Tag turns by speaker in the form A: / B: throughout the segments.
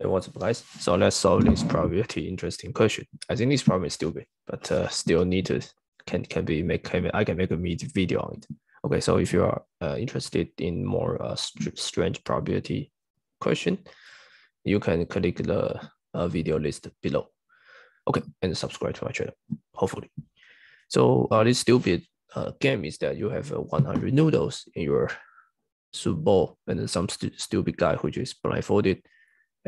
A: Hey, what's up, guys? So let's solve this probability interesting question. I think this problem is stupid, but uh, still need to can can be make can, I can make a video on it. Okay, so if you are uh, interested in more uh, strange probability question, you can click the uh, video list below. Okay, and subscribe to my channel, hopefully. So uh, this stupid uh, game is that you have uh, 100 noodles in your soup bowl, and then some st stupid guy which is blindfolded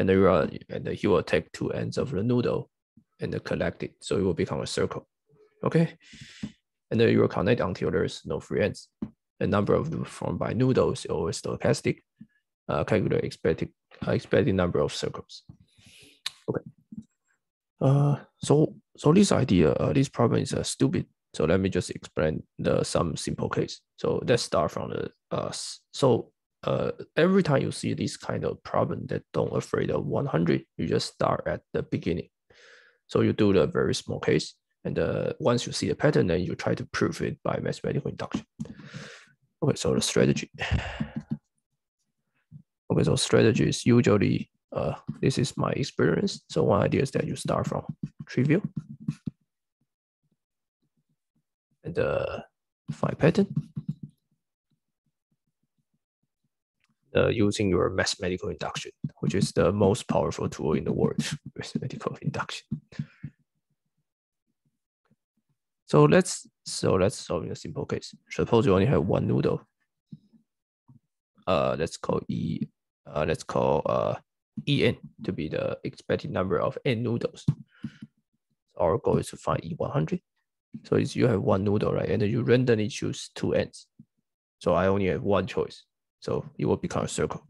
A: and then you are, and he will take two ends of the noodle and collect it, so it will become a circle. Okay, and then you will connect until there's no free ends. The number of formed by noodles is always stochastic. Uh, calculate expected uh, expected number of circles. Okay. Uh, so so this idea, uh, this problem is uh, stupid. So let me just explain the some simple case. So let's start from the uh. So uh, every time you see this kind of problem that don't afraid of 100, you just start at the beginning. So you do the very small case, and uh, once you see the pattern, then you try to prove it by mathematical induction. Okay, so the strategy. Okay, so strategy is usually, uh, this is my experience. So one idea is that you start from trivial and uh, find pattern uh, using your mathematical induction, which is the most powerful tool in the world, mathematical induction. So let's so let's solve in a simple case. Suppose you only have one noodle. Uh, let's call e. Uh, let's call uh en to be the expected number of n noodles. Our goal is to find e100. So it's you have one noodle, right? And then you randomly choose two ends. So I only have one choice. So it will become a circle.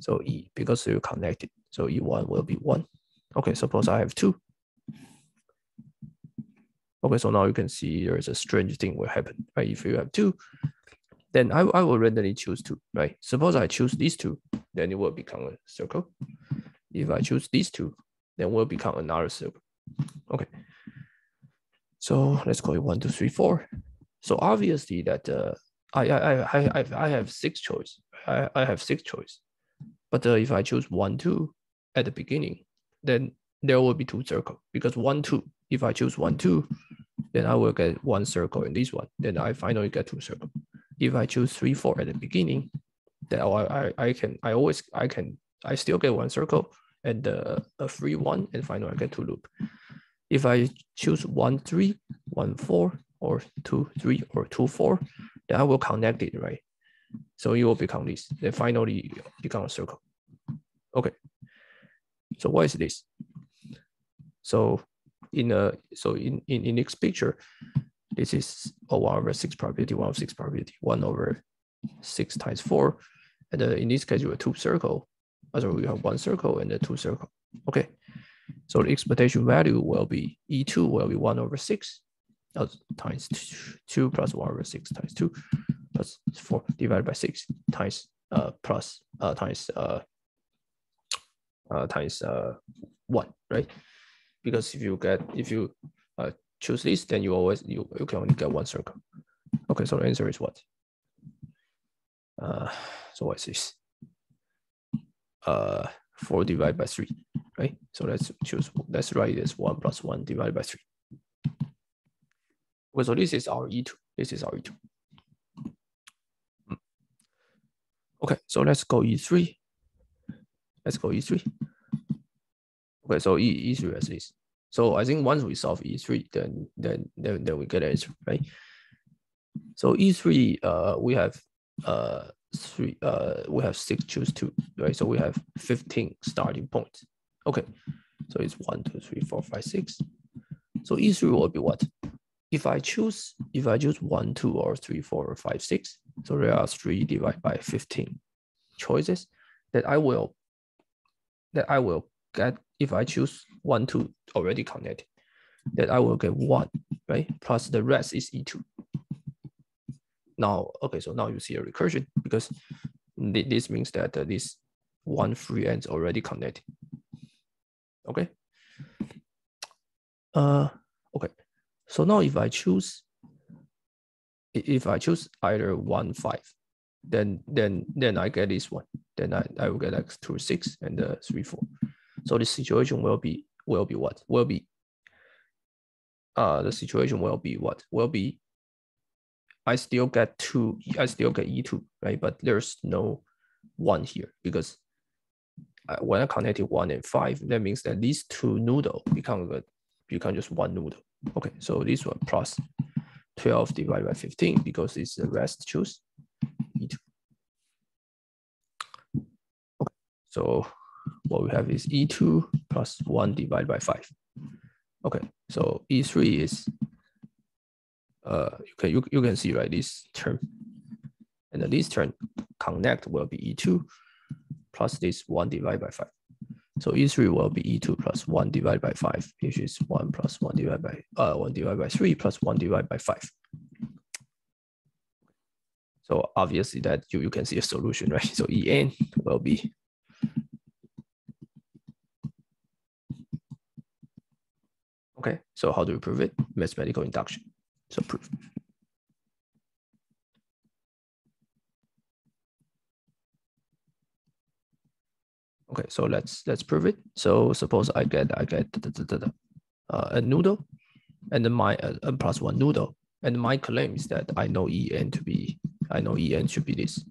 A: So E, because you connected, so E1 will be one. Okay, suppose I have two. Okay, so now you can see there's a strange thing will happen, right? If you have two, then I, I will randomly choose two, right? Suppose I choose these two, then it will become a circle. If I choose these two, then will become another circle. Okay. So let's call it one, two, three, four. So obviously that uh, I I I I I have six choice. I, I have six choice, but uh, if I choose one two at the beginning, then there will be two circle because one two. If I choose one two, then I will get one circle in this one. Then I finally get two circle. If I choose three four at the beginning, then I I, I can I always I can I still get one circle and uh, a free one and finally I get two loop. If I choose one three, one four, or two three or two four, then I will connect it, right? So it will become this. Then finally become a circle. Okay. So what is this? So in a so in in, in this picture, this is a one over six probability, one over six probability, one over six times four. And in this case, you have two circle. So we have one circle and a two circle. Okay. So the expectation value will be E2 will be one over six times 2 plus 1 over 6 times 2 plus 4 divided by 6 times uh, plus uh, times uh, uh, times uh, 1, right? Because if you get, if you uh, choose this, then you always, you, you can only get one circle. Okay, so the answer is what? Uh, so what is this? Uh, 4 divided by 3, right? So let's choose, let's write this 1 plus 1 divided by 3. So this is our E2. This is our E2. Hmm. Okay, so let's go E3. Let's go E3. Okay, so E, E3 as this. So I think once we solve E3, then then then, then we get an answer, right? So E3, uh, we have uh three uh we have six choose two, right? So we have 15 starting points. Okay, so it's one, two, three, four, five, six. So E3 will be what? If I choose, if I choose one, two, or three, four, or five, six, so there are three divided by 15 choices that I will, that I will get if I choose one, two already connected, that I will get one, right? Plus the rest is E2. Now, okay, so now you see a recursion because this means that uh, this one free ends already connected. Okay. Uh, okay. So now if I choose, if I choose either one, five, then then then I get this one. Then I, I will get x two six and uh, three four. So the situation will be will be what? Will be uh the situation will be what? Will be I still get two, I still get E2, right? But there's no one here because uh, when I connected one and five, that means that these two noodle become good, become just one noodle. Okay, so this one plus 12 divided by 15 because it's the rest choose E2. Okay, so what we have is E2 plus one divided by five. Okay, so E3 is, uh, you can, you, you can see, right, this term. And this term connect will be E2 plus this one divided by five. So E3 will be E2 plus 1 divided by 5, which is 1 plus 1 divided by uh, 1 divided by 3 plus 1 divided by 5. So obviously that you, you can see a solution, right? So En will be Okay, so how do we prove it? Mathematical induction. So prove. Okay, so let's let's prove it. So suppose I get I get da, da, da, uh, a noodle, and then my uh, n plus one noodle, and my claim is that I know en to be I know en should be this.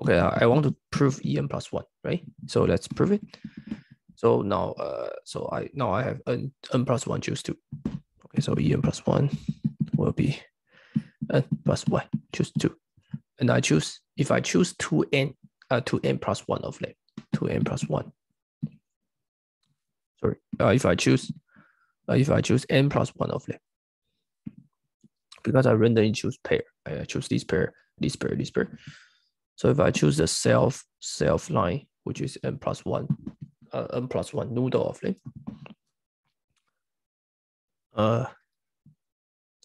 A: Okay, I, I want to prove en plus one, right? So let's prove it. So now, uh, so I now I have n n plus one choose two. Okay, so en plus one will be n plus one choose two, and I choose if I choose two n uh, to n plus one of them, to n plus one. Sorry, uh, if I choose, uh, if I choose n plus one of them, because I randomly choose pair, I choose this pair, this pair, this pair. So if I choose the self self line, which is n plus one, uh, n plus one noodle of them, uh,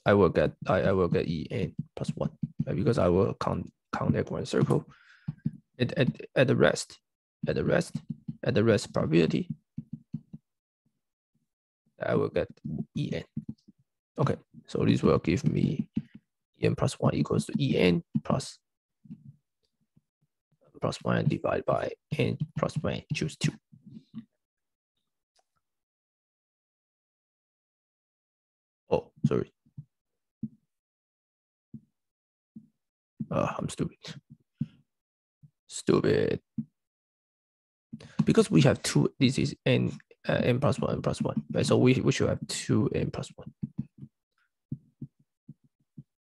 A: I will get I, I will get en plus one right? because I will count count that one circle at, at, at the rest, at the rest, at the rest probability, I will get En. Okay, so this will give me En plus one equals to En plus plus one divided by N plus one, choose two. Oh, sorry. Uh, I'm stupid stupid. Because we have two, this is n, uh, n plus one, n plus one, right? So we, we should have two n plus one.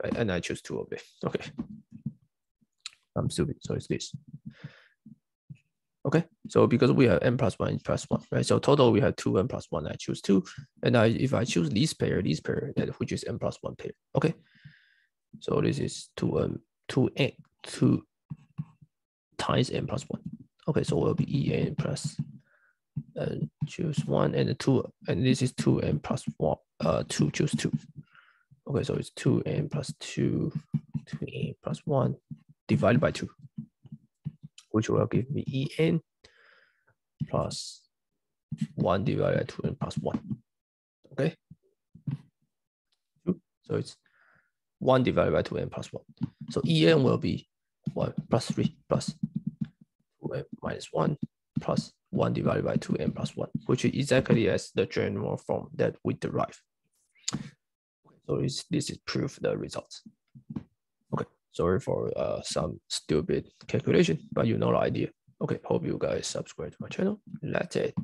A: Right, and I choose two of it, okay. I'm stupid, so it's this. Okay, so because we have n plus one, n plus one, right? So total we have two n plus one, I choose two. And I if I choose this pair, this pair, that which is n plus one pair. Okay. So this is two n, two n, two times n plus one. Okay, so it will be en plus and choose one and two, and this is two n plus one, uh, two choose two. Okay, so it's two n plus two, two n plus one divided by two, which will give me en plus one divided by two n plus one. Okay, so it's one divided by two n plus one. So en will be 1 plus 3 plus 2n minus 1 plus 1 divided by 2n plus 1, which is exactly as the general form that we derive. So this is proof the results. Okay, sorry for uh, some stupid calculation, but you know the idea. Okay, hope you guys subscribe to my channel. That's it.